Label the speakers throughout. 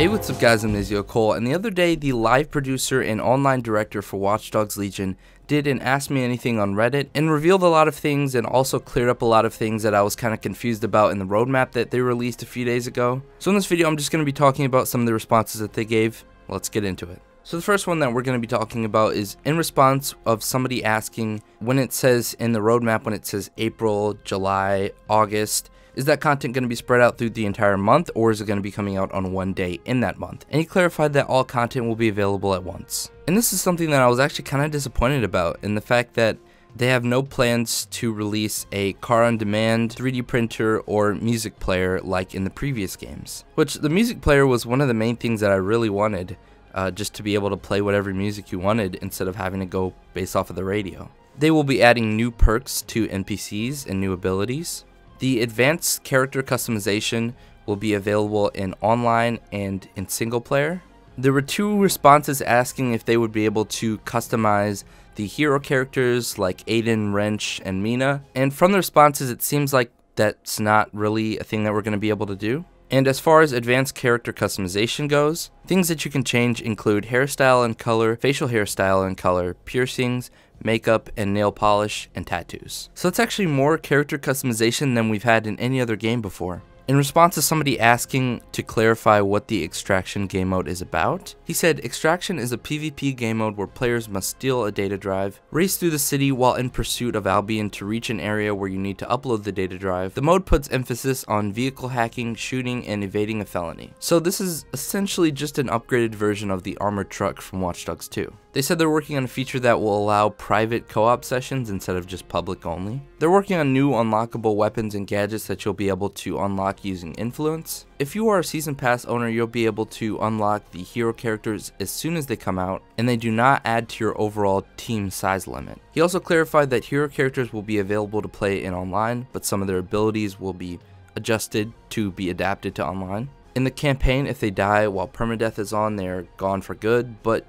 Speaker 1: Hey, what's up guys, I'm Nizio Cole, and the other day the live producer and online director for Watch Dogs Legion did an Ask Me Anything on Reddit and revealed a lot of things and also cleared up a lot of things that I was kind of confused about in the roadmap that they released a few days ago. So in this video I'm just going to be talking about some of the responses that they gave. Let's get into it. So the first one that we're going to be talking about is in response of somebody asking when it says in the roadmap when it says April, July, August, is that content going to be spread out through the entire month or is it going to be coming out on one day in that month? And he clarified that all content will be available at once. And this is something that I was actually kind of disappointed about in the fact that they have no plans to release a car on demand 3D printer or music player like in the previous games. Which the music player was one of the main things that I really wanted, uh, just to be able to play whatever music you wanted instead of having to go based off of the radio. They will be adding new perks to NPCs and new abilities. The advanced character customization will be available in online and in single player. There were two responses asking if they would be able to customize the hero characters like Aiden, Wrench, and Mina, and from the responses it seems like that's not really a thing that we're going to be able to do. And as far as advanced character customization goes, things that you can change include hairstyle and color, facial hairstyle and color, piercings, makeup, and nail polish, and tattoos. So it's actually more character customization than we've had in any other game before. In response to somebody asking to clarify what the Extraction game mode is about, he said Extraction is a PvP game mode where players must steal a data drive, race through the city while in pursuit of Albion to reach an area where you need to upload the data drive. The mode puts emphasis on vehicle hacking, shooting, and evading a felony. So this is essentially just an upgraded version of the armored truck from Watch Dogs 2. They said they're working on a feature that will allow private co-op sessions instead of just public only. They're working on new unlockable weapons and gadgets that you'll be able to unlock using influence. If you are a season pass owner, you'll be able to unlock the hero characters as soon as they come out, and they do not add to your overall team size limit. He also clarified that hero characters will be available to play in online, but some of their abilities will be adjusted to be adapted to online. In the campaign, if they die while permadeath is on, they're gone for good, but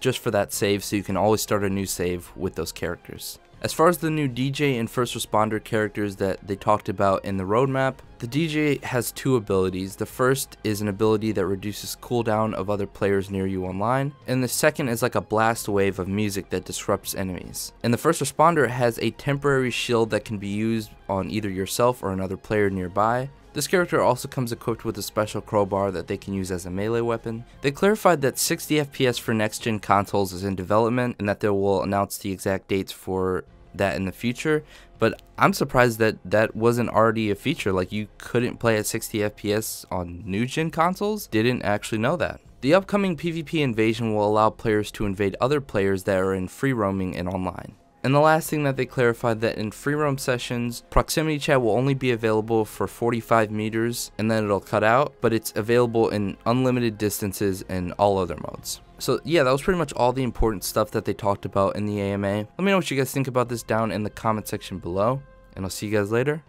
Speaker 1: just for that save so you can always start a new save with those characters. As far as the new DJ and first responder characters that they talked about in the roadmap, the DJ has two abilities. The first is an ability that reduces cooldown of other players near you online, and the second is like a blast wave of music that disrupts enemies. And the first responder has a temporary shield that can be used on either yourself or another player nearby, this character also comes equipped with a special crowbar that they can use as a melee weapon. They clarified that 60 FPS for next gen consoles is in development and that they will announce the exact dates for that in the future, but I'm surprised that that wasn't already a feature. Like you couldn't play at 60 FPS on new gen consoles? Didn't actually know that. The upcoming PvP invasion will allow players to invade other players that are in free roaming and online. And the last thing that they clarified that in free roam sessions, proximity chat will only be available for 45 meters and then it'll cut out, but it's available in unlimited distances in all other modes. So yeah, that was pretty much all the important stuff that they talked about in the AMA. Let me know what you guys think about this down in the comment section below, and I'll see you guys later.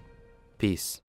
Speaker 1: Peace.